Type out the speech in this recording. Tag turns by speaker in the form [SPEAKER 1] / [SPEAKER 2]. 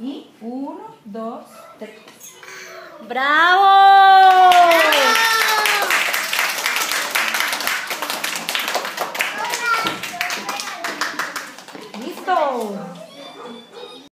[SPEAKER 1] Y uno, dos, tres.
[SPEAKER 2] ¡Bravo! ¡Listo!